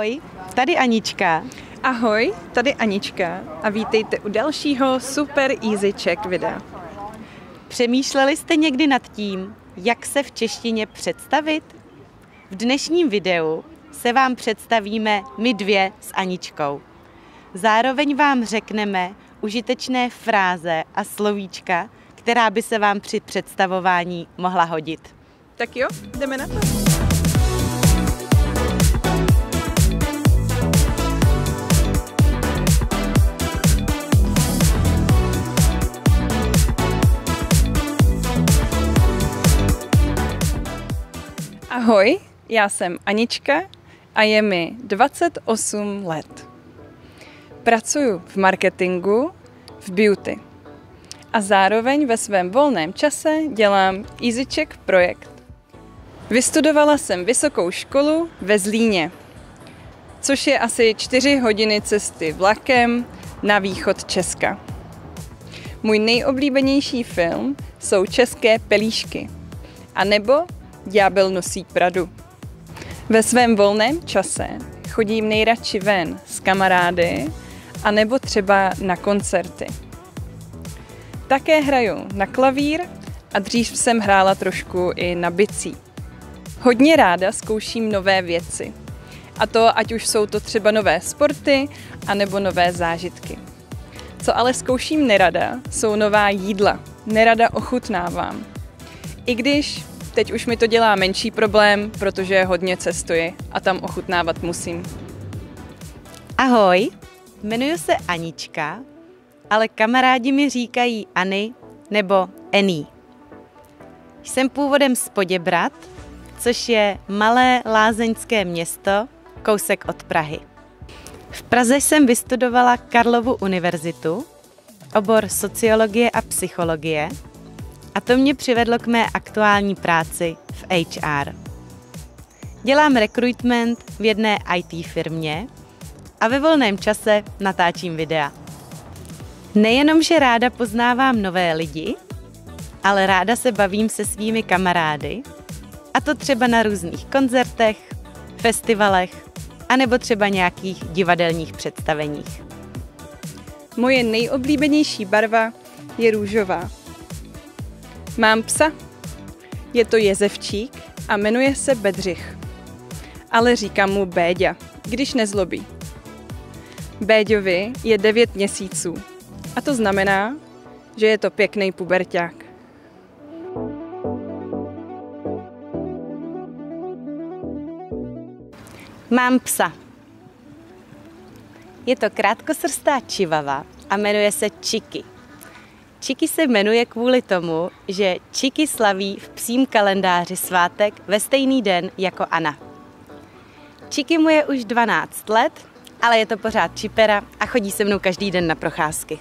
Ahoj, tady Anička. Ahoj, tady Anička a vítejte u dalšího Super Easy Check videa. Přemýšleli jste někdy nad tím, jak se v češtině představit? V dnešním videu se vám představíme my dvě s Aničkou. Zároveň vám řekneme užitečné fráze a slovíčka, která by se vám při představování mohla hodit. Tak jo, jdeme na to. Ahoj, já jsem Anička a je mi 28 let. Pracuji v marketingu, v beauty. A zároveň ve svém volném čase dělám EasyCheck projekt. Vystudovala jsem vysokou školu ve Zlíně, což je asi 4 hodiny cesty vlakem na východ Česka. Můj nejoblíbenější film jsou České pelíšky, a nebo Ďábel nosí Pradu. Ve svém volném čase chodím nejradši ven s kamarády a nebo třeba na koncerty. Také hraju na klavír a dřív jsem hrála trošku i na bicí. Hodně ráda zkouším nové věci. A to, ať už jsou to třeba nové sporty, anebo nové zážitky. Co ale zkouším nerada, jsou nová jídla. Nerada ochutnávám. I když Teď už mi to dělá menší problém, protože hodně cestuji a tam ochutnávat musím. Ahoj, jmenuji se Anička, ale kamarádi mi říkají Ani nebo Ení. Jsem původem z Poděbrat, což je malé lázeňské město, kousek od Prahy. V Praze jsem vystudovala Karlovu univerzitu, obor sociologie a psychologie – a to mě přivedlo k mé aktuální práci v HR. Dělám recruitment v jedné IT firmě a ve volném čase natáčím videa. Nejenom, že ráda poznávám nové lidi, ale ráda se bavím se svými kamarády, a to třeba na různých koncertech, festivalech, anebo třeba nějakých divadelních představeních. Moje nejoblíbenější barva je růžová. Mám psa. Je to jezevčík a jmenuje se Bedřich. Ale říkám mu Béďa, když nezlobí. Béďovi je 9 měsíců. A to znamená, že je to pěkný puberták. Mám psa. Je to krátkosrstá čivava a jmenuje se Čiki. Čiki se jmenuje kvůli tomu, že Čiki slaví v psím kalendáři svátek ve stejný den jako Ana. Čiki mu je už 12 let, ale je to pořád čipera a chodí se mnou každý den na procházky.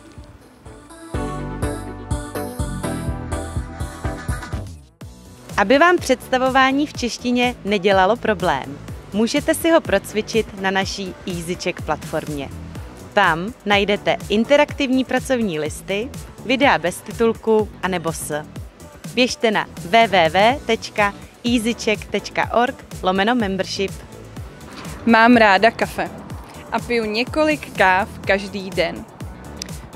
Aby vám představování v češtině nedělalo problém, můžete si ho procvičit na naší EasyCheck platformě. Tam najdete interaktivní pracovní listy, videa bez titulku a nebo s. Běžte na www.easycheck.org lomeno membership. Mám ráda kafe a piju několik káv každý den.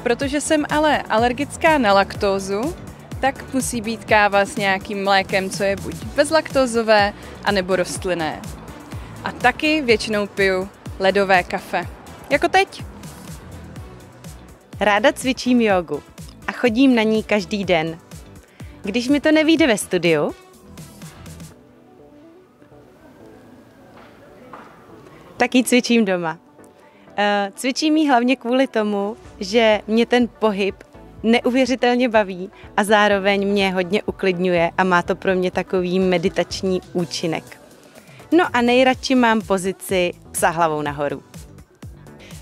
Protože jsem ale alergická na laktózu, tak musí být káva s nějakým mlékem, co je buď bezlaktózové, anebo rostlinné. A taky většinou piju ledové kafe. Jako teď. Ráda cvičím jogu a chodím na ní každý den. Když mi to nevíde ve studiu, tak ji cvičím doma. Eh, cvičím ji hlavně kvůli tomu, že mě ten pohyb neuvěřitelně baví a zároveň mě hodně uklidňuje a má to pro mě takový meditační účinek. No a nejradši mám pozici psa hlavou nahoru.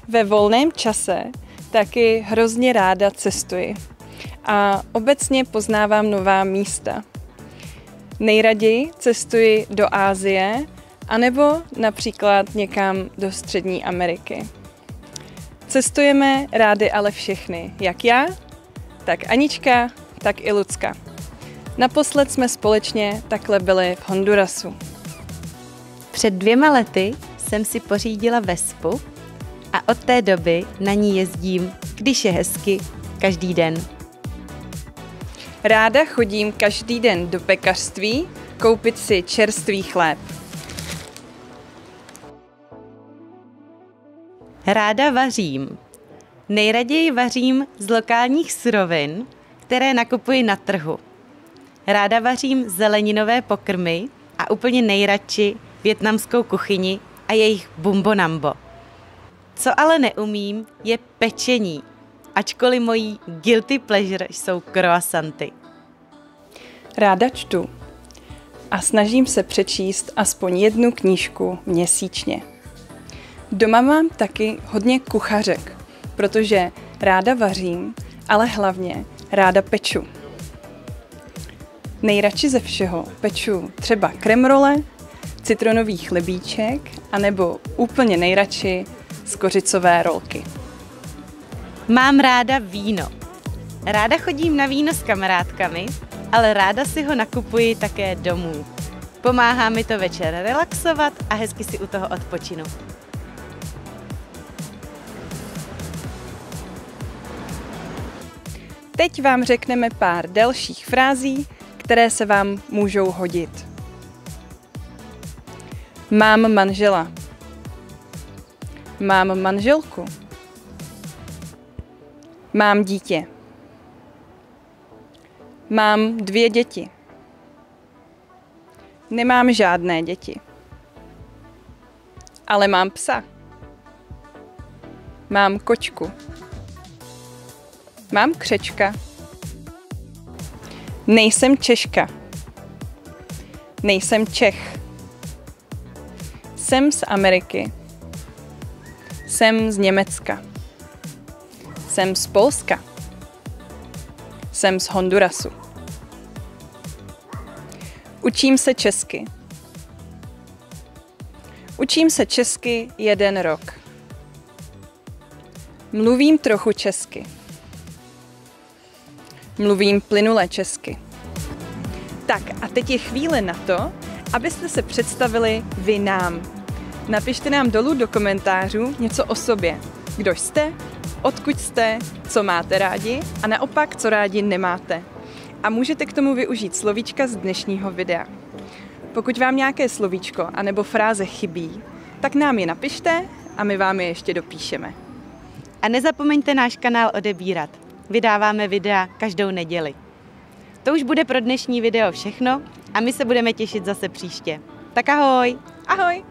Ve volném čase taky hrozně ráda cestuji a obecně poznávám nová místa. Nejraději cestuji do Ázie anebo například někam do Střední Ameriky. Cestujeme rády ale všechny, jak já, tak Anička, tak i Lucka. Naposled jsme společně takhle byli v Hondurasu. Před dvěma lety jsem si pořídila Vespu a od té doby na ní jezdím, když je hezky, každý den. Ráda chodím každý den do pekařství koupit si čerstvý chléb. Ráda vařím. Nejraději vařím z lokálních surovin, které nakupuji na trhu. Ráda vařím zeleninové pokrmy a úplně nejradši větnamskou kuchyni a jejich bumbonambo. Co ale neumím, je pečení, ačkoliv mojí guilty pleasure jsou croissanty. Ráda čtu a snažím se přečíst aspoň jednu knížku měsíčně. Doma mám taky hodně kuchařek, protože ráda vařím, ale hlavně ráda peču. Nejradši ze všeho peču třeba kremrole, citronový chlebíček, anebo úplně nejradši skořicové rolky. Mám ráda víno. Ráda chodím na víno s kamarádkami, ale ráda si ho nakupuji také domů. Pomáhá mi to večer relaxovat a hezky si u toho odpočinu. Teď vám řekneme pár dalších frází, které se vám můžou hodit. Mám manžela. Mám manželku. Mám dítě. Mám dvě děti. Nemám žádné děti. Ale mám psa. Mám kočku. Mám křečka. Nejsem Češka. Nejsem Čech. Jsem z Ameriky. Jsem z Německa. Jsem z Polska. Jsem z Hondurasu. Učím se česky. Učím se česky jeden rok. Mluvím trochu česky. Mluvím plynule česky. Tak a teď je chvíle na to, abyste se představili vy nám. Napište nám dolů do komentářů něco o sobě. Kdo jste, odkud jste, co máte rádi a naopak, co rádi nemáte. A můžete k tomu využít slovíčka z dnešního videa. Pokud vám nějaké slovíčko anebo fráze chybí, tak nám je napište a my vám je ještě dopíšeme. A nezapomeňte náš kanál odebírat. Vydáváme videa každou neděli. To už bude pro dnešní video všechno a my se budeme těšit zase příště. Tak ahoj! Ahoj!